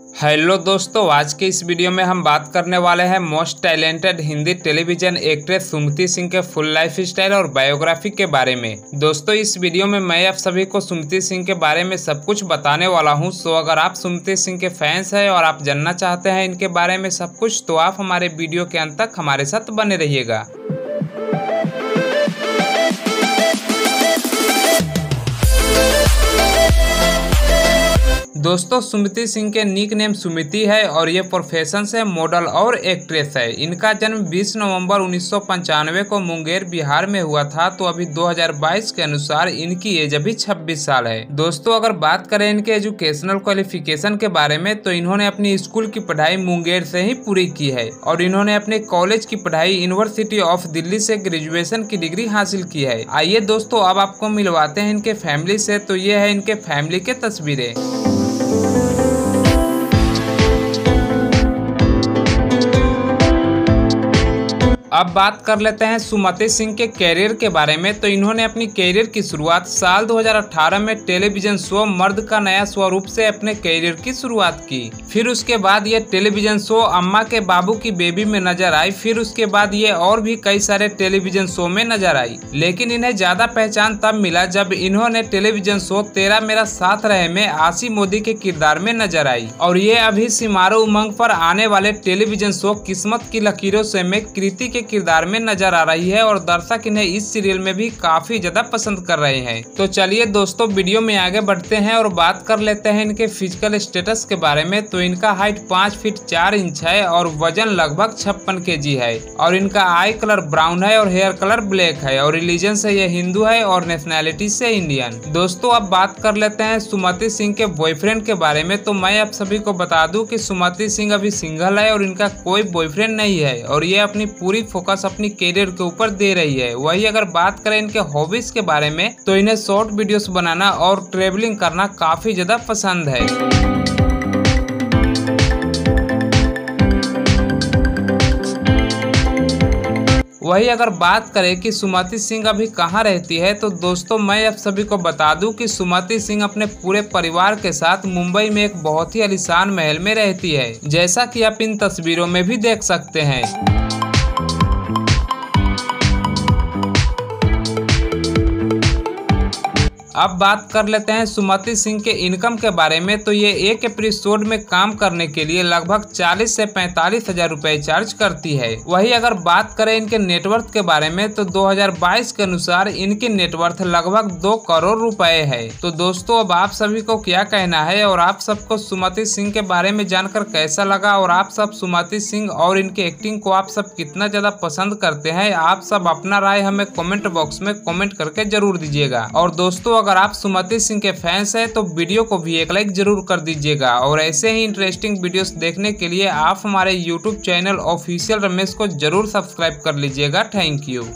Hello दोस्तों, आज के इस वीडियो में हम बात करने वाले हैं most talented Hindi television actress Sumati Singh के फुल लाइफ स्टाइल और बायोग्राफी के बारे में। दोस्तों, इस वीडियो में मैं आप सभी को सुमति सिंह के बारे में सब कुछ बताने वाला हूँ। सो, अगर आप सुमति सिंह के फैंस हैं और आप जानना चाहते हैं इनके बारे में सब कुछ तो आप हमारे वीडियो के अंत तक हमारे साथ बने रहिएगा। दोस्तों, सुमिति सिंह के निक नेम सुमिति है और ये प्रोफेशन से मॉडल और एक्ट्रेस है। इनका जन्म 20 नवंबर उन्नीस सौ पंचानवे को मुंगेर, बिहार में हुआ था तो अभी 2022 के अनुसार इनकी एज अभी 26 साल है। दोस्तों, अगर बात करें इनके एजुकेशनल क्वालिफिकेशन के बारे में तो इन्होंने अपनी स्कूल की पढ़ाई मुंगेर से ही पूरी की है और इन्होंने अपने कॉलेज की पढ़ाई यूनिवर्सिटी ऑफ़ दिल्ली से ग्रेजुएशन की डिग्री हासिल की है। आइए दोस्तों, अब आपको मिलवाते हैं इनके फैमिली से तो ये है इनके फैमिली के तस्वीरें। अब बात कर लेते हैं सुमति सिंह के कैरियर के बारे में। तो इन्होंने अपनी कैरियर की शुरुआत साल 2018 में टेलीविज़न शो मर्द का नया स्वरूप से अपने कैरियर की शुरुआत की। फिर उसके बाद ये टेलीविज़न शो अम्मा के बाबू की बेबी में नज़र आई। फिर उसके बाद ये और भी कई सारे टेलीविज़न शो में नज़र आई। लेकिन इन्हें ज़्यादा पहचान तब मिला जब इन्होंने टेलीविज़न शो तेरा मेरा साथ रहे में आशी मोदी के किरदार में नज़र आई। और ये अभी सिमारो उमंग पर आने वाले टेलीविज़न शो किस्मत की लकीरों से में कृति के किरदार में नज़र आ रही है और दर्शक इन्हें इस सीरियल में भी काफ़ी ज़्यादा पसंद कर रहे हैं। तो चलिए दोस्तों, वीडियो में आगे बढ़ते हैं और बात कर लेते हैं इनके फ़िज़िकल स्टेटस के बारे में। तो इनका हाइट पाँच फीट चार इंच है और वज़न लगभग छप्पन के है और इनका आई कलर ब्राउन है और हेयर कलर ब्लैक है और रिलीजन से ये हिंदू है और नेशनैलिटी से इंडियन दोस्तों, अब बात कर लेते हैं सुमति सिंह के बॉयफ्रेंड के बारे में। तो मैं आप सभी को बता दूँ कि सुमति सिंह अभी सिंगल है और इनका कोई बॉयफ्रेंड नहीं है और ये अपनी पूरी फोकस अपनी करियर के ऊपर दे रही है। वही अगर बात करें इनके हॉबीज के बारे में तो इन्हें शॉर्ट वीडियोस बनाना और ट्रेवलिंग करना काफ़ी ज़्यादा पसंद है। वही अगर बात करें कि सुमति सिंह अभी कहाँ रहती है तो दोस्तों मैं आप सभी को बता दूँ कि सुमति सिंह अपने पूरे परिवार के साथ मुंबई में एक बहुत ही आलिशान महल में रहती है, जैसा कि आप इन तस्वीरों में भी देख सकते हैं। अब बात कर लेते हैं सुमति सिंह के इनकम के बारे में। तो ये एक एपिसोड में काम करने के लिए लगभग 40 से पैंतालीस हज़ार रूपए चार्ज करती है। वही अगर बात करें इनके नेटवर्थ के बारे में तो 2022 के अनुसार इनकी नेटवर्थ लगभग दो करोड़ रुपए है। तो दोस्तों, अब आप सभी को क्या कहना है और आप सबको सुमति सिंह के बारे में जानकर कैसा लगा? और आप सब सुमति सिंह और इनके एक्टिंग को आप सब कितना ज़्यादा पसंद करते हैं? आप सब अपना राय हमें कॉमेंट बॉक्स में कॉमेंट करके ज़रूर दीजिएगा। और दोस्तों, अगर आप सुमति सिंह के फैंस हैं तो वीडियो को भी एक लाइक ज़रूर कर दीजिएगा। और ऐसे ही इंटरेस्टिंग वीडियोस देखने के लिए आप हमारे यूट्यूब चैनल ऑफिशियल रमेश को ज़रूर सब्सक्राइब कर लीजिएगा। Thank you